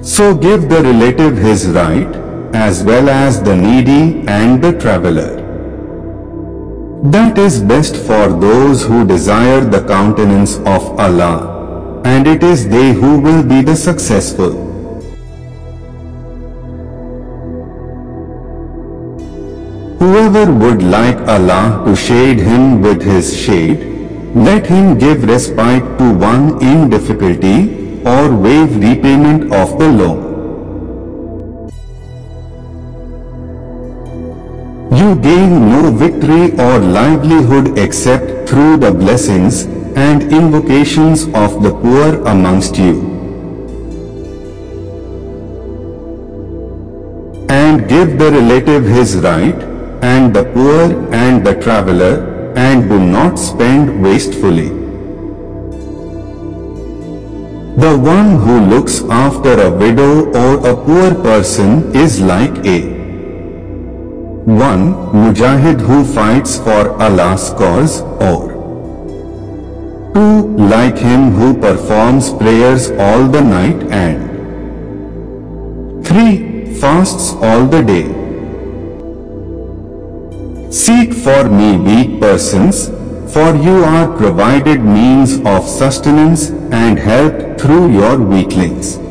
So give the relative his right, as well as the needy and the traveler. That is best for those who desire the countenance of Allah, and it is they who will be the successful. Whoever would like Allah to shade him with his shade, let him give respite to one in difficulty, or repayment of the loan. You gain no victory or livelihood except through the blessings and invocations of the poor amongst you. And give the relative his right, and the poor and the traveler, and do not spend wastefully. The one who looks after a widow or a poor person is like a 1. Mujahid who fights for Allah's cause or 2. Like him who performs prayers all the night and 3. Fasts all the day. Seek for me weak persons, for you are provided means of sustenance and help through your weaklings.